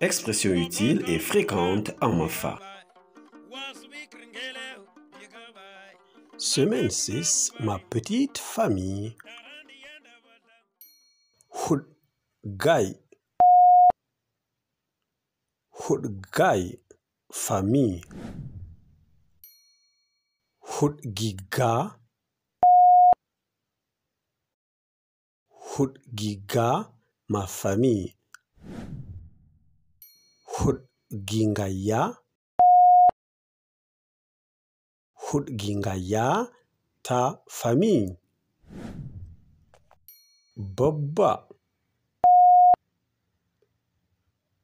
Expression utile et fréquente en Mafa. Semaine 6, ma petite famille. Hood Guy. Hood Guy, famille. hudgigaa hudgigaa maafamii hudgingayyaa hudgingayyaa taafamii bobba.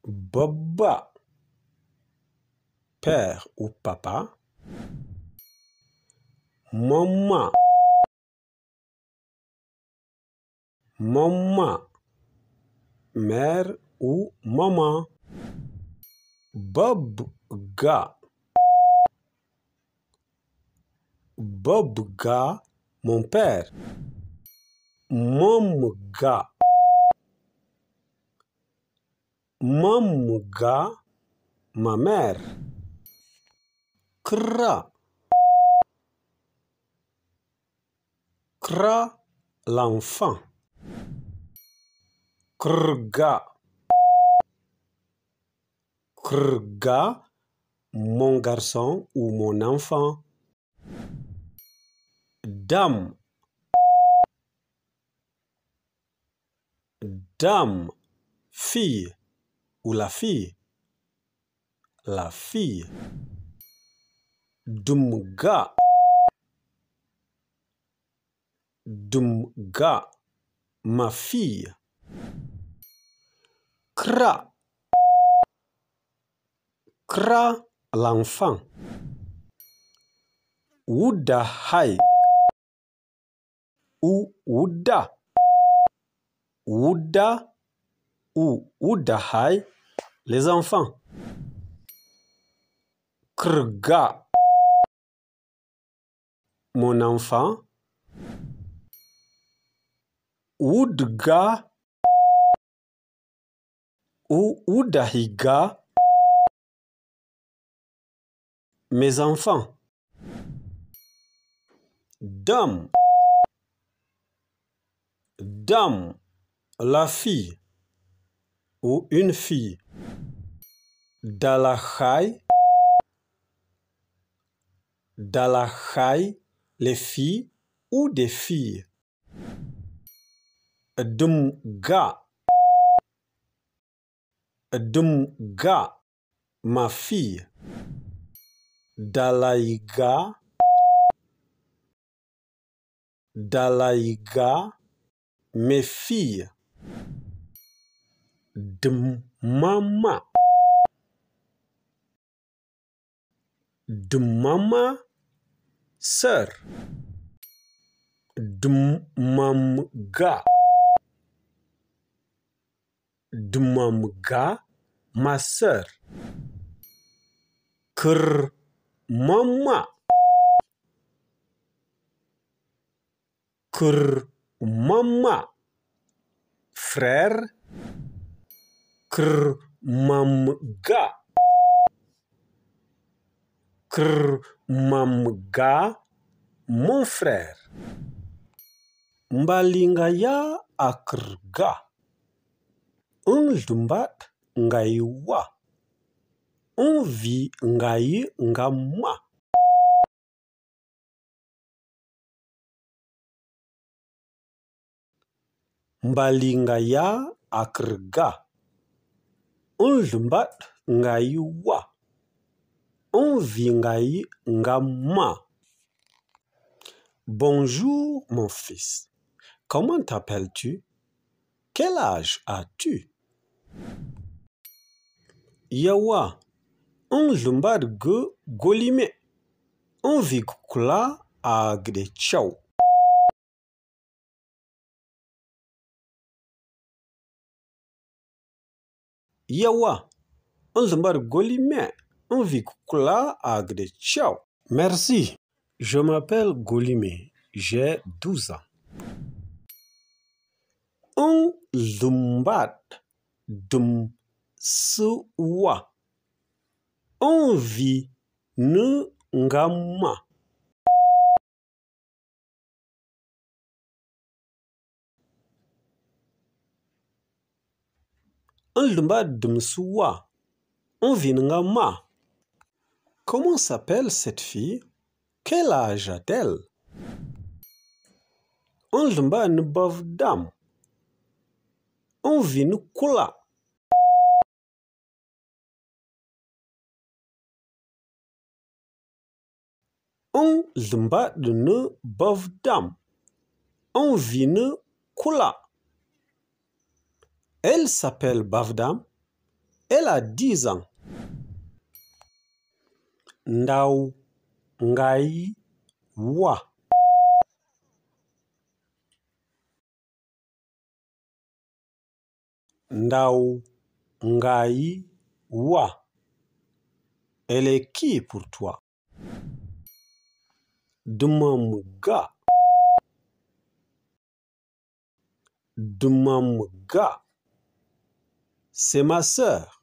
Bobba. Père ou papa. mamma. Mamma. Mère u mama babga. Babga mon père. Mamga. Mamga ma mère. Cra L'enfant. Krga. Krga, mon garçon ou mon enfant. Dame. Dame, fille ou la fille. La fille. Dumga. Dumga, ma fille. Kra. Kra, l'enfant. Ouda hai. Ou Ouda. Ouda ou Ouda hai, les enfants. Krga. Mon enfant. Oudga ou Oudahiga. Mes enfants. Dame. Dame, la fille ou une fille. Dalachai. Dalachai, les filles ou des filles? Dumga. Dumga, ma fille. Dalaiga. Dalaiga, mes filles. De maman. De maman, sœur. De mamga. De mamga, ma sœur. Kr maman. Kr maman. Frère. Kr mamga. Kr mamga. Mon frère. Mbalinga ya akrga. Unlumbat ngai wa. Unvi ngai ngamwa. Mbali ngaya akrga. Unlumbat ngai wa. Unvi ngai ngamwa. Bonjour mon fils. Comment t'appelles-tu? Quel âge as-tu? Yawa, un lumbar ge golime. Un vikula agde chau. Yawa, un lumbar golime. Un vikula agde chau. Merci. Je m'appelle Golimé, j'ai 12 ans. Un lumbat dum su wa. Onvi nu ngamma Nlumba Dumsuwa, Nvingama. Comment s'appelle cette fille? Quel âge a-t-elle? Nlumba Nbavdam. anvi nou kola. An zambad nou bavdam, anvi nou kola. Elle s'appelle Bavdam. Elle a 10 ans. Ndao ngai wa. Ndau ngai wa. Elle est qui pour toi? Dumamga. Dumamga. C'est ma sœur.